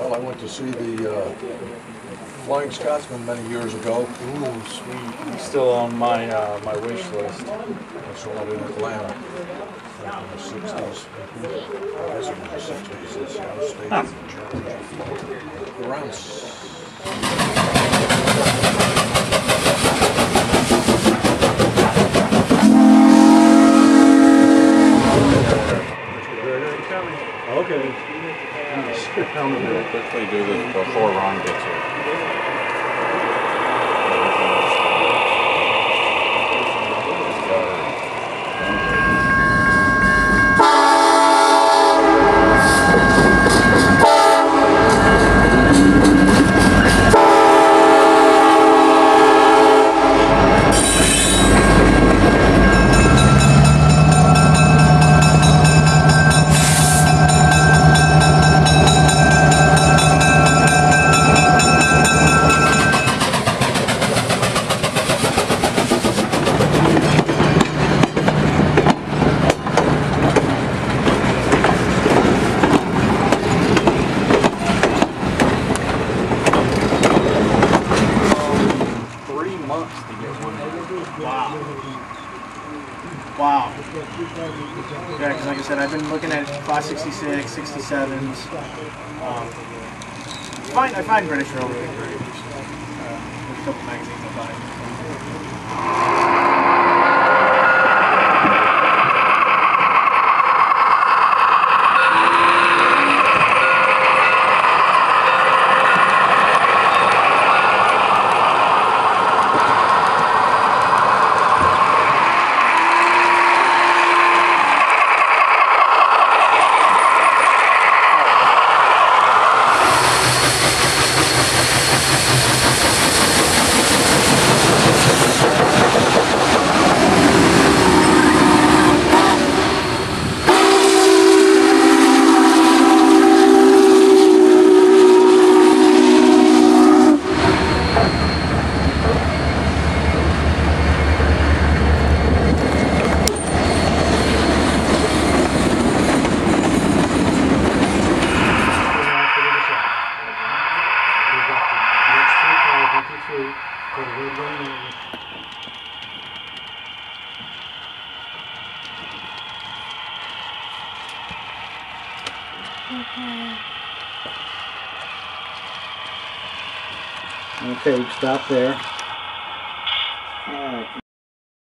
Well, I went to see the uh, Flying Scotsman many years ago. Ooh, sweet. He's still on my uh, my wish list. I saw it in Atlanta back in the 60s. I was the 60s. It's on stage in Germany. Around s- Okay. We'll quickly do this before Ron gets here. Months to get one. Wow. Wow. Yeah, because like I said, I've been looking at 566, 67s. Um, find, I find British really great. Uh, there's a couple magazines I buy. free for the Red Okay. Okay, stop there. Alright,